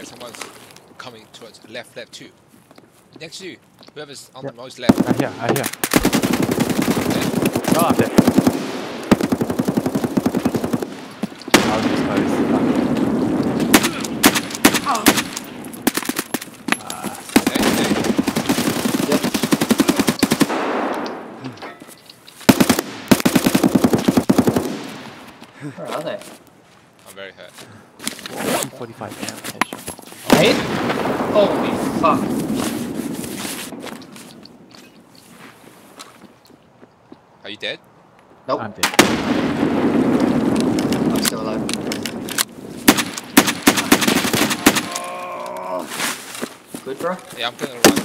someone's coming towards left, left too. Next to you, whoever's on Yeah. the most left. I hear, I hear. No, I'm dead. I'll use my There, there. Where are they? I'm very hurt. 245 AM headshot. Right? Holy fuck. Are you dead? Nope, I'm dead. I'm still alive. Good, bro? Yeah, I'm gonna run.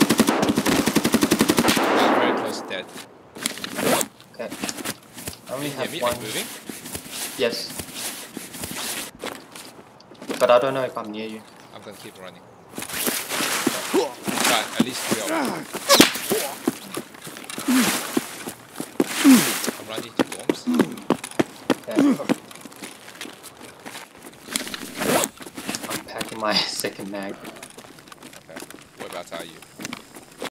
I'm very close to dead. Okay. I only You hear have me? Are one. you moving? Yes. But I don't know if I'm near you. I'm gonna keep running. But at least three of them. I'm running to dorms. Okay. I'm packing my second mag. Okay. Whereabouts are you?